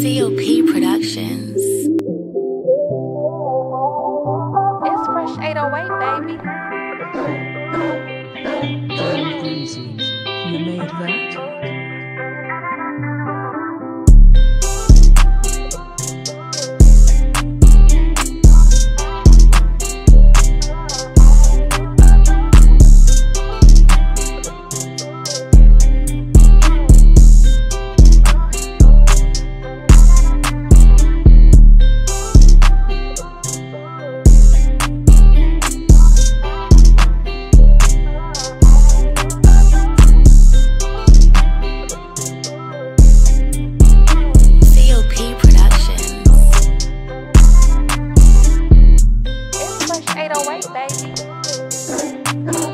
COP Productions. It's Fresh 808, baby. You made that. Oh.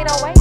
808.